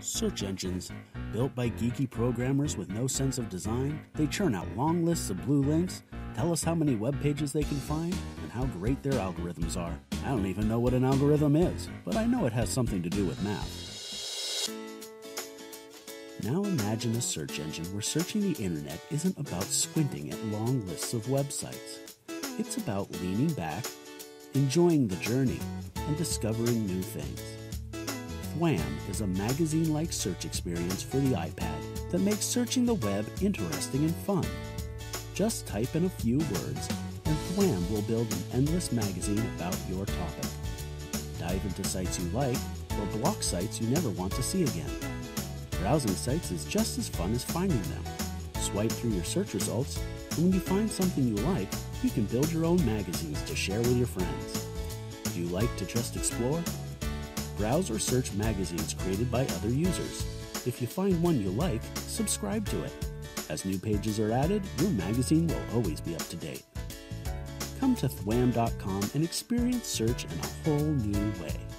Search engines, built by geeky programmers with no sense of design, they churn out long lists of blue links, tell us how many web pages they can find, and how great their algorithms are. I don't even know what an algorithm is, but I know it has something to do with math. Now imagine a search engine where searching the internet isn't about squinting at long lists of websites. It's about leaning back, enjoying the journey, and discovering new things. Thwam is a magazine like search experience for the iPad that makes searching the web interesting and fun. Just type in a few words, and Thwam will build an endless magazine about your topic. Dive into sites you like or block sites you never want to see again. Browsing sites is just as fun as finding them. Swipe through your search results, and when you find something you like, you can build your own magazines to share with your friends. Do you like to just explore? Browse or search magazines created by other users. If you find one you like, subscribe to it. As new pages are added, your magazine will always be up to date. Come to thwam.com and experience search in a whole new way.